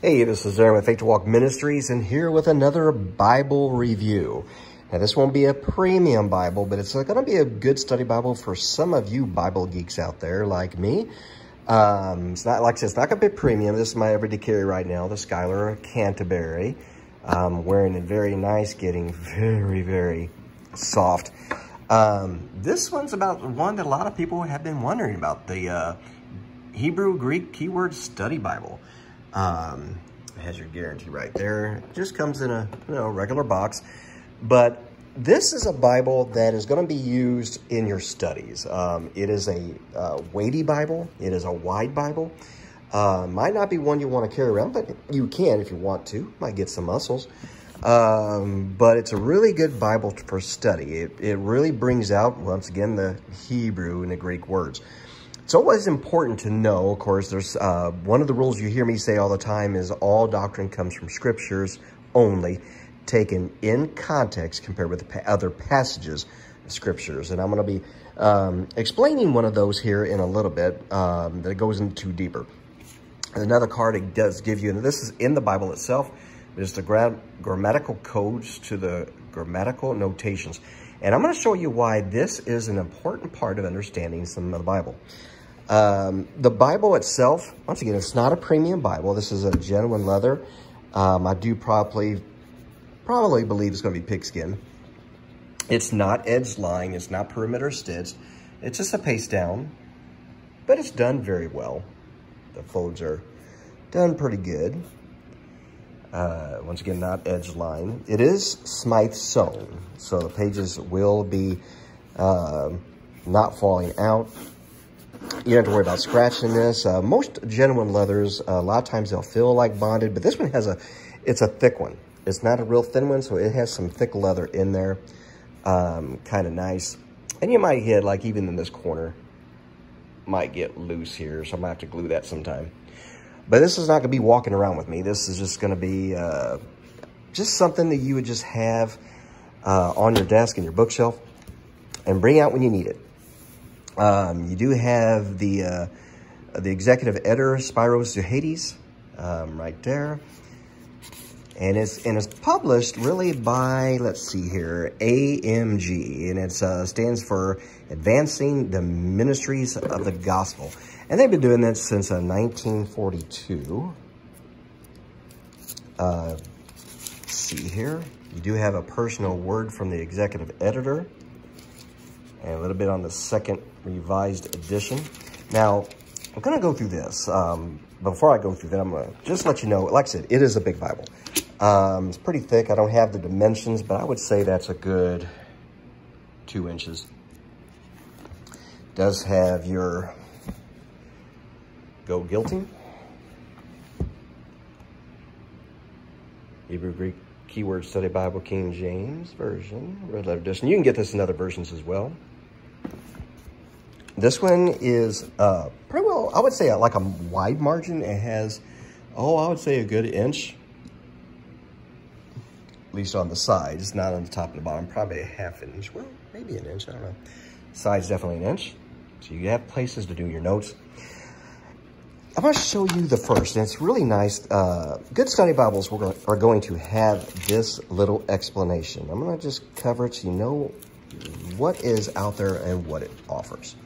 Hey, this is Aaron with Faith to Walk Ministries and here with another Bible review. Now, this won't be a premium Bible, but it's going to be a good study Bible for some of you Bible geeks out there like me. Um, it's not like I said, it's not going to be premium. This is my everyday carry right now, the Schuyler Canterbury. Um, wearing it very nice, getting very, very soft. Um, this one's about one that a lot of people have been wondering about, the uh, Hebrew Greek Keyword Study Bible. Um, has your guarantee right there. It just comes in a you know regular box. But this is a Bible that is going to be used in your studies. Um, it is a uh, weighty Bible. It is a wide Bible. Uh, might not be one you want to carry around, but you can if you want to. Might get some muscles. Um, but it's a really good Bible for study. It, it really brings out, once again, the Hebrew and the Greek words. It's always important to know, of course, there's uh, one of the rules you hear me say all the time is all doctrine comes from scriptures only, taken in context compared with the other passages of scriptures. And I'm going to be um, explaining one of those here in a little bit um, that goes into deeper. Another card it does give you, and this is in the Bible itself, is the gra grammatical codes to the grammatical notations. And I'm going to show you why this is an important part of understanding some of the Bible. Um, the Bible itself, once again, it's not a premium Bible. This is a genuine leather. Um, I do probably, probably believe it's going to be pigskin. It's not edge line. It's not perimeter stitched. It's just a paste down, but it's done very well. The folds are done pretty good. Uh, once again, not edge line. It is Smythe sewn, so the pages will be uh, not falling out. You don't have to worry about scratching this. Uh, most genuine leathers, uh, a lot of times they'll feel like bonded, but this one has a, it's a thick one. It's not a real thin one, so it has some thick leather in there. Um, kind of nice. And you might get, like even in this corner, might get loose here, so I might have to glue that sometime. But this is not going to be walking around with me. This is just going to be uh, just something that you would just have uh, on your desk and your bookshelf and bring out when you need it. Um, you do have the uh, the executive editor, Spiros Zodhiates, um, right there. And it's, and it's published really by, let's see here, AMG. And it uh, stands for Advancing the Ministries of the Gospel. And they've been doing that since uh, 1942. Uh, see here. You do have a personal word from the executive editor and a little bit on the second revised edition. Now, I'm going to go through this. Um, before I go through that, I'm going to just let you know, like I said, it is a big Bible. Um, it's pretty thick. I don't have the dimensions, but I would say that's a good two inches. Does have your Go Guilty. Hebrew Greek Keyword Study Bible King James Version, Red Letter Edition. You can get this in other versions as well. This one is uh, pretty well, I would say like a wide margin. It has, oh, I would say a good inch, at least on the sides, not on the top and the bottom, probably a half inch. Well, maybe an inch, I don't know. Sides definitely an inch. So you have places to do your notes. I'm going to show you the first, and it's really nice. Uh, good study Bibles are going to have this little explanation. I'm going to just cover it so you know what is out there and what it offers.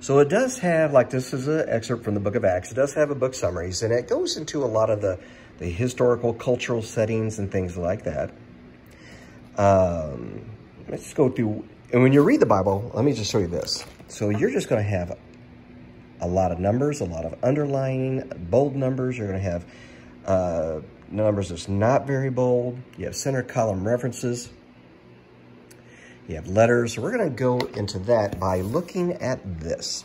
So it does have, like this is an excerpt from the book of Acts, it does have a book summaries, and it goes into a lot of the, the historical, cultural settings and things like that. Um, let's go through, and when you read the Bible, let me just show you this. So you're just going to have a lot of numbers, a lot of underlining, bold numbers. You're going to have uh, numbers that's not very bold. You have center column references. You have letters. We're going to go into that by looking at this.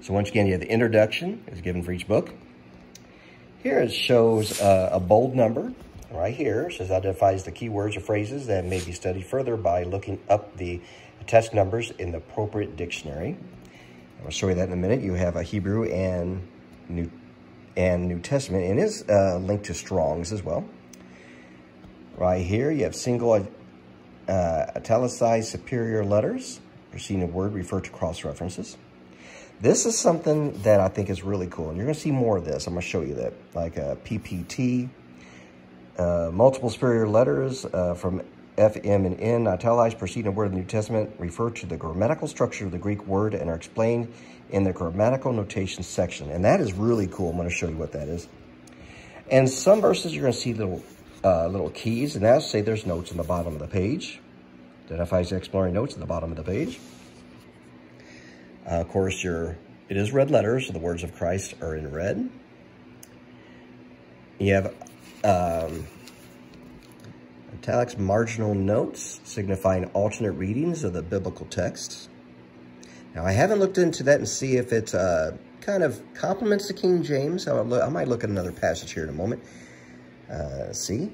So once again, you have the introduction is given for each book. Here it shows uh, a bold number right here. It says identifies the keywords or phrases that may be studied further by looking up the test numbers in the appropriate dictionary. I'll show you that in a minute. You have a Hebrew and New and New Testament, and is uh, linked to Strong's as well. Right here, you have single uh, italicized superior letters. Preceding a word refer to cross-references. This is something that I think is really cool, and you're going to see more of this. I'm going to show you that, like a PPT, uh, multiple superior letters uh, from F, M, and N, italicized preceding a word of the New Testament, refer to the grammatical structure of the Greek word and are explained in the grammatical notation section. And that is really cool. I'm going to show you what that is. And some verses, you're going to see little uh, little keys, and that'll say there's notes in the bottom of the page. Identifies exploring notes in the bottom of the page. Uh, of course, your it is red letters, so the words of Christ are in red. You have um, italics marginal notes signifying alternate readings of the biblical text. Now, I haven't looked into that and see if it uh, kind of complements the King James. I might look at another passage here in a moment. Uh, see?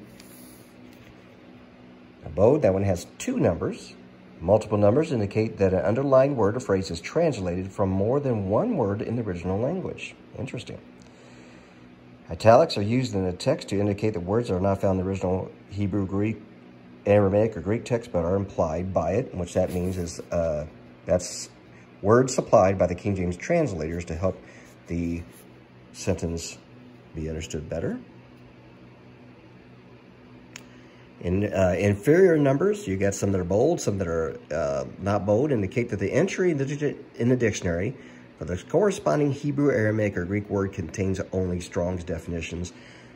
Abode, that one has two numbers. Multiple numbers indicate that an underlined word or phrase is translated from more than one word in the original language. Interesting. Italics are used in the text to indicate that words are not found in the original Hebrew, Greek, Aramaic, or Greek text, but are implied by it, which that means is uh, that's words supplied by the King James translators to help the sentence be understood better. In uh, inferior numbers, you got some that are bold, some that are uh, not bold, indicate that the entry in the, in the dictionary for the corresponding Hebrew, Aramaic, or Greek word contains only Strong's definitions.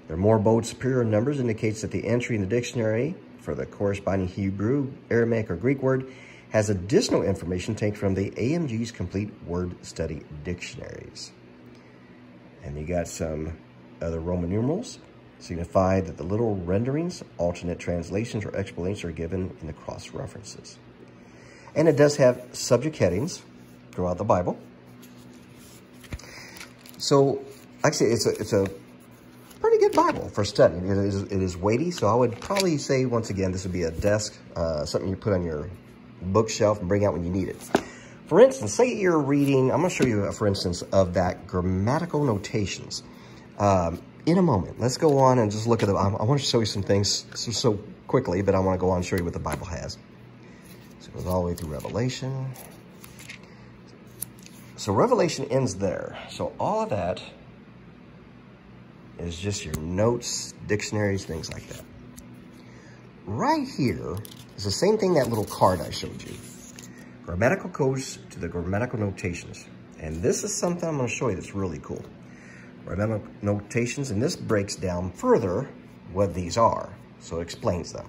The more bold superior numbers indicates that the entry in the dictionary for the corresponding Hebrew, Aramaic, or Greek word has additional information taken from the AMG's Complete Word Study Dictionaries. And you got some other Roman numerals signify that the literal renderings, alternate translations, or explanations are given in the cross-references. And it does have subject headings throughout the Bible. So, actually, it's a, it's a pretty good Bible for studying. It is, it is weighty, so I would probably say, once again, this would be a desk, uh, something you put on your bookshelf and bring out when you need it. For instance, say you're reading, I'm going to show you, for instance, of that grammatical notations. Um, in a moment, let's go on and just look at the, I, I want to show you some things so, so quickly, but I want to go on and show you what the Bible has. So it goes all the way through Revelation. So Revelation ends there. So all of that is just your notes, dictionaries, things like that. Right here is the same thing, that little card I showed you. Grammatical codes to the grammatical notations. And this is something I'm going to show you that's really cool grammatical notations, and this breaks down further what these are. So it explains them.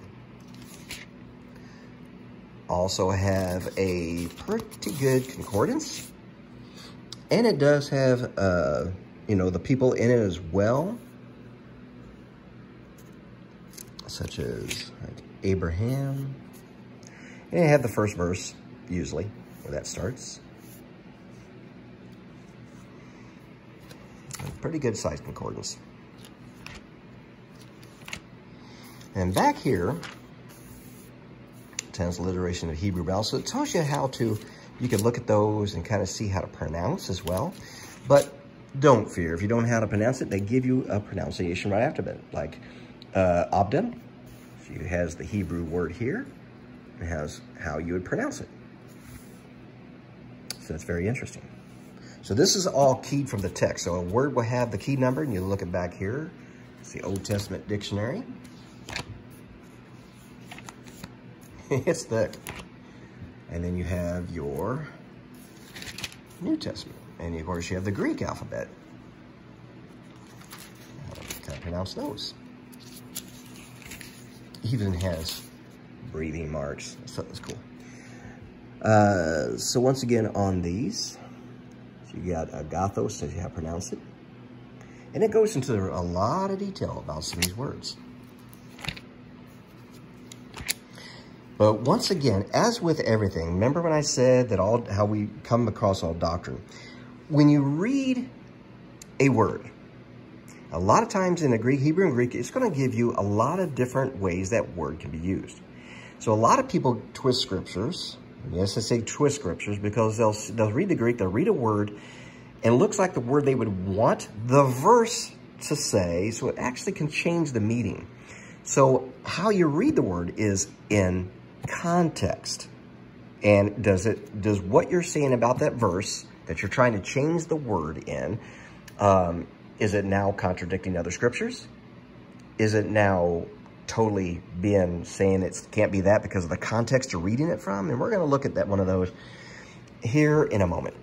Also have a pretty good concordance. And it does have, uh, you know, the people in it as well. Such as like Abraham. And you have the first verse, usually, where that starts. Pretty good size concordance. And back here, transliteration of Hebrew vowels. So it tells you how to, you can look at those and kind of see how to pronounce as well. But don't fear, if you don't know how to pronounce it, they give you a pronunciation right after that. Like uh, Abdon, it has the Hebrew word here. It has how you would pronounce it. So that's very interesting. So this is all keyed from the text. So a word will have the key number, and you look it back here. It's the Old Testament dictionary. it's thick. And then you have your New Testament. And of course you have the Greek alphabet. How to pronounce those. Even has breathing marks. So that's cool. Uh, so once again on these, you got agathos, says you how to pronounce it. And it goes into a lot of detail about some of these words. But once again, as with everything, remember when I said that all how we come across all doctrine? When you read a word, a lot of times in the Greek, Hebrew and Greek, it's going to give you a lot of different ways that word can be used. So a lot of people twist scriptures Yes, I say twist scriptures because they'll, they'll read the Greek, they'll read a word, and it looks like the word they would want the verse to say, so it actually can change the meaning. So how you read the word is in context. And does it does what you're saying about that verse that you're trying to change the word in, um, is it now contradicting other scriptures? Is it now totally been saying it can't be that because of the context you're reading it from? And we're going to look at that one of those here in a moment.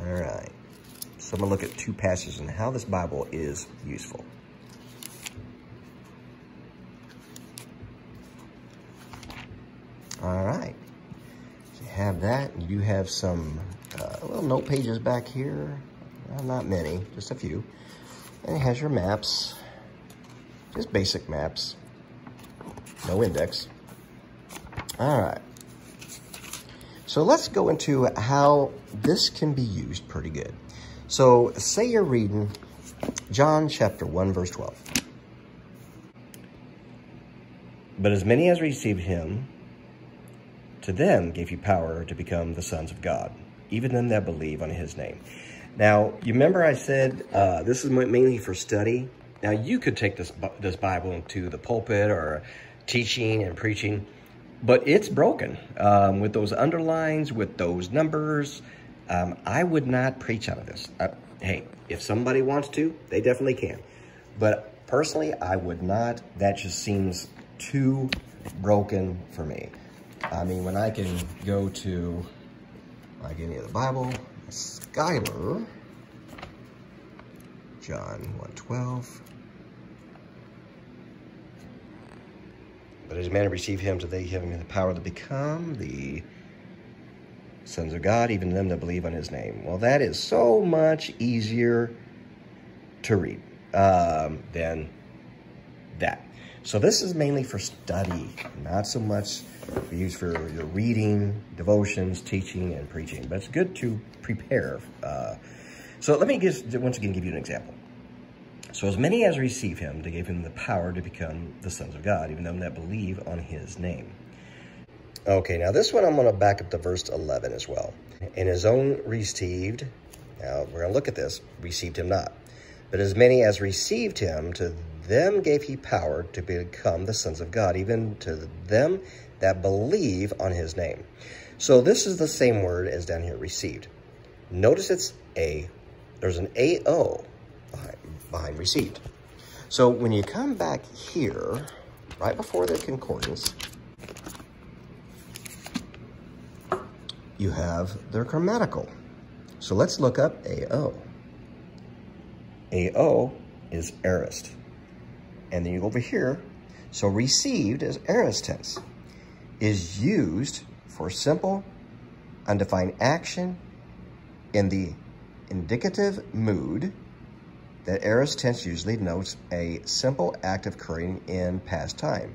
All right. So I'm going to look at two passages and how this Bible is useful. All right. So you have that. You do have some uh, little note pages back here. Not many, just a few. And it has your maps. Just basic maps. No index. All right. So let's go into how this can be used pretty good. So say you're reading John chapter 1, verse 12. But as many as received him, to them gave he power to become the sons of God, even them that believe on his name. Now, you remember I said uh, this is mainly for study. Now, you could take this, this Bible into the pulpit or teaching and preaching, but it's broken um, with those underlines, with those numbers. Um, I would not preach out of this. Uh, hey, if somebody wants to, they definitely can. But personally, I would not. That just seems too broken for me. I mean, when I can go to, like any of the Bible, Schuyler, John 112. But as man receive him, to they give him the power to become the sons of God, even them that believe on his name. Well, that is so much easier to read um, than that. So this is mainly for study, not so much used for your reading, devotions, teaching, and preaching. But it's good to prepare. Uh, so let me just once again give you an example. So as many as receive him, they gave him the power to become the sons of God, even them that believe on his name. Okay, now this one I'm going to back up to verse 11 as well. And his own received, now we're going to look at this, received him not. But as many as received him, to them gave he power to become the sons of God, even to them that believe on his name. So this is the same word as down here, received. Notice it's A. There's an A-O behind, behind received. So when you come back here, right before the concordance, you have their grammatical. So let's look up AO. AO is aorist. And then you go over here. So received as aorist tense. Is used for simple, undefined action in the indicative mood that aorist tense usually denotes a simple act of occurring in past time.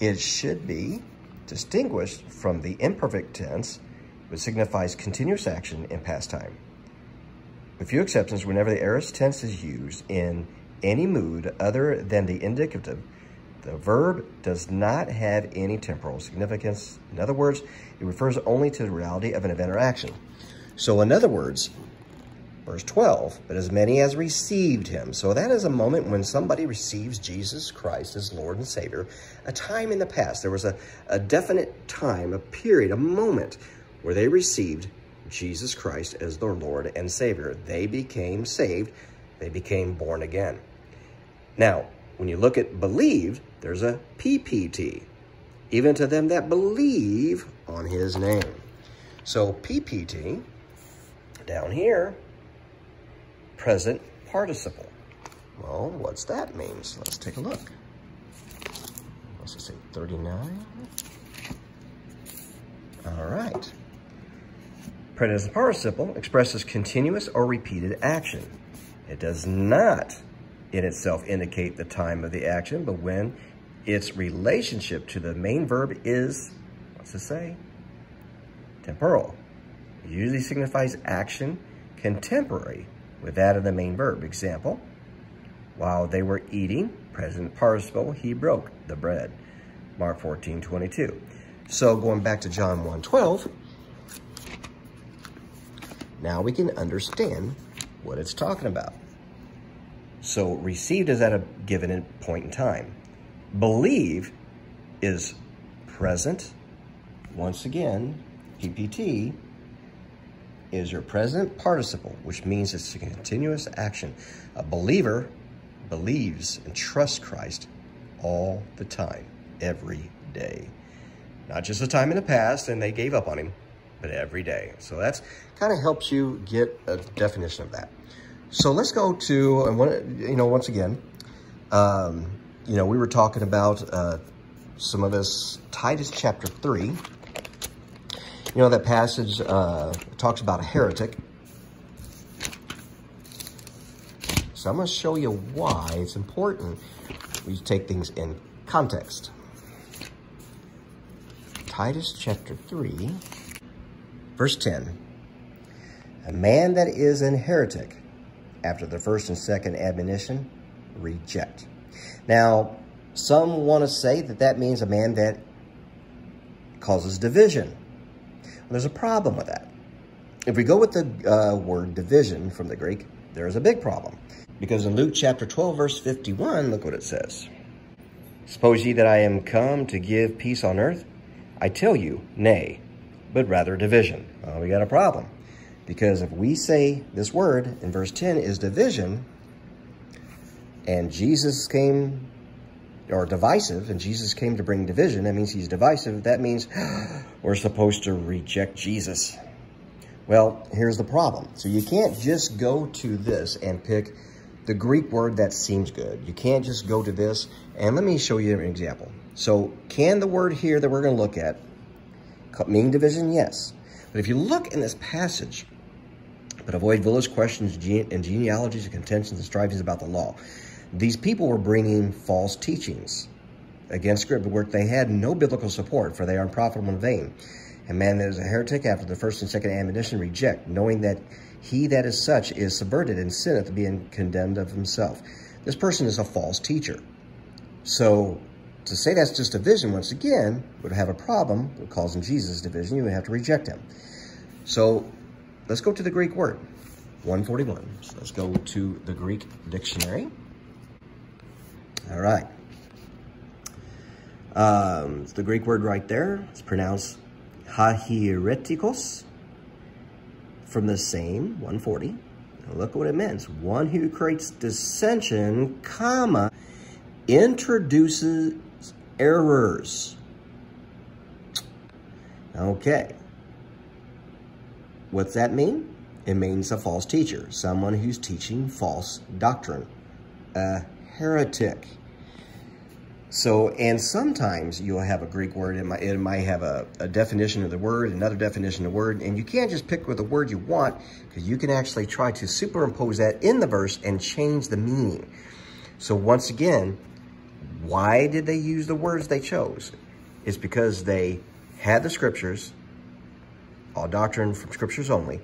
It should be distinguished from the imperfect tense, which signifies continuous action in past time. With few exceptions, whenever the aorist tense is used in any mood other than the indicative, the verb does not have any temporal significance. In other words, it refers only to the reality of an event or action. So in other words, verse 12, but as many as received him. So that is a moment when somebody receives Jesus Christ as Lord and Savior, a time in the past. There was a, a definite time, a period, a moment where they received Jesus Christ as their Lord and Savior. They became saved. They became born again. Now, when you look at believed, there's a PPT, even to them that believe on his name. So PPT, down here, present participle. Well, what's that mean? So let's take a look. Let's just say 39. All right. Present participle expresses continuous or repeated action. It does not in itself indicate the time of the action, but when its relationship to the main verb is, what's it say? Temporal. It usually signifies action contemporary with that of the main verb. Example, while they were eating, present participle, he broke the bread. Mark 14, 22. So going back to John 1, 12, now we can understand what it's talking about. So received is at a given point in time. Believe is present once again, PPT is your present participle, which means it's a continuous action. A believer believes and trusts Christ all the time, every day. Not just a time in the past and they gave up on him, but every day. So that's kind of helps you get a definition of that. So let's go to, and one, you know, once again, um, you know, we were talking about uh, some of this Titus chapter 3. You know, that passage uh, talks about a heretic. So I'm going to show you why it's important we take things in context. Titus chapter 3, verse 10. A man that is an heretic, after the first and second admonition, reject. Now, some want to say that that means a man that causes division. Well, there's a problem with that. If we go with the uh, word division from the Greek, there is a big problem. Because in Luke chapter 12, verse 51, look what it says. Suppose ye that I am come to give peace on earth? I tell you, nay, but rather division. Well, we got a problem. Because if we say this word in verse 10 is division, and Jesus came, or divisive, and Jesus came to bring division, that means he's divisive. That means we're supposed to reject Jesus. Well, here's the problem. So you can't just go to this and pick the Greek word that seems good. You can't just go to this. And let me show you an example. So can the word here that we're going to look at mean division? Yes. But if you look in this passage, but avoid village questions and genealogies and contentions and strivings about the law. These people were bringing false teachings against scripture where they had no biblical support, for they are unprofitable and vain. And man that is a heretic after the first and second admonition reject, knowing that he that is such is subverted and sinneth, being condemned of himself. This person is a false teacher. So to say that's just a division, once again, would have a problem with causing Jesus division. You would have to reject him. So let's go to the Greek word, 141. So let's go to the Greek dictionary. All right. Um, it's the Greek word right there. It's pronounced hahiretikos from the same 140. Now look what it means. One who creates dissension, comma, introduces errors. Okay. What's that mean? It means a false teacher, someone who's teaching false doctrine, a heretic. So, and sometimes you'll have a Greek word, it might, it might have a, a definition of the word, another definition of the word, and you can't just pick with the word you want, because you can actually try to superimpose that in the verse and change the meaning. So once again, why did they use the words they chose? It's because they had the scriptures, all doctrine from scriptures only,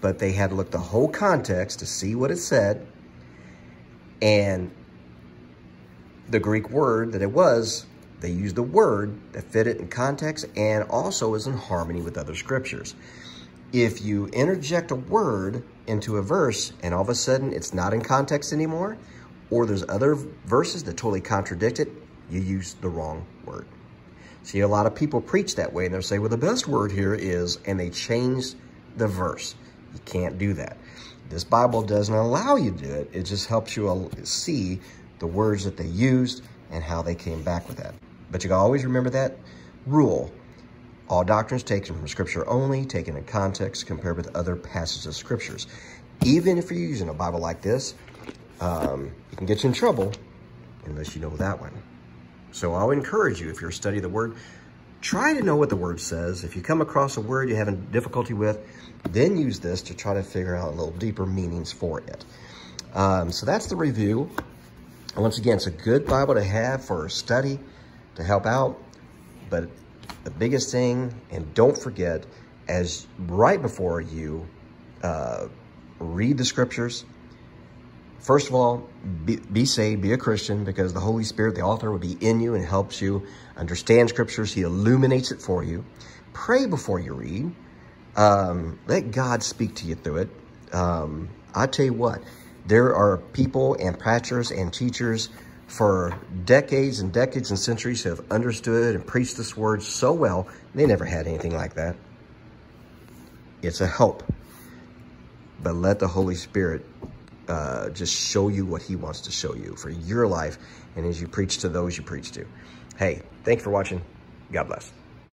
but they had to look the whole context to see what it said, and the Greek word that it was, they used the word that fit it in context and also is in harmony with other scriptures. If you interject a word into a verse and all of a sudden it's not in context anymore, or there's other verses that totally contradict it, you use the wrong word. See, a lot of people preach that way and they'll say, well, the best word here is, and they change the verse. You can't do that. This Bible doesn't allow you to do it. It just helps you see the words that they used and how they came back with that. But you can always remember that rule. All doctrines taken from Scripture only, taken in context, compared with other passages of Scriptures. Even if you're using a Bible like this, um, it can get you in trouble unless you know that one. So I'll encourage you, if you're studying the Word, try to know what the Word says. If you come across a word you're having difficulty with, then use this to try to figure out a little deeper meanings for it. Um, so that's the review. Once again, it's a good Bible to have for a study, to help out. But the biggest thing, and don't forget, as right before you uh, read the scriptures, First of all, be, be, saved, be a Christian, because the Holy Spirit, the author, will be in you and helps you understand scriptures. He illuminates it for you. Pray before you read. Um, let God speak to you through it. Um, I tell you what, there are people and pastors and teachers for decades and decades and centuries who have understood and preached this word so well. They never had anything like that. It's a help. But let the Holy Spirit uh, just show you what he wants to show you for your life and as you preach to those you preach to. Hey, thank you for watching. God bless.